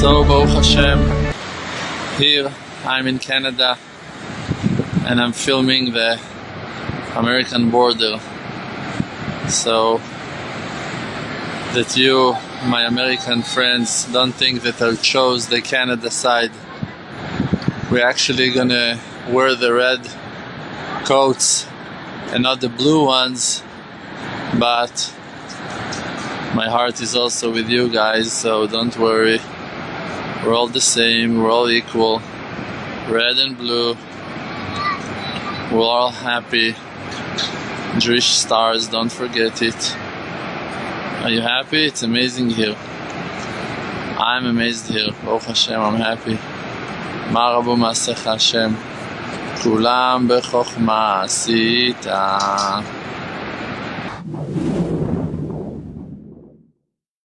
So, Baruch Hashem, here I'm in Canada and I'm filming the American border. So that you, my American friends, don't think that I chose the Canada side. We're actually gonna wear the red coats and not the blue ones, but my heart is also with you guys, so don't worry. We're all the same, we're all equal. Red and blue. We're all happy. Jewish stars, don't forget it. Are you happy? It's amazing here. I'm amazed here. Baruch Hashem, I'm happy. מה רבו מעשיך השם? כולם בחוכמה עשית.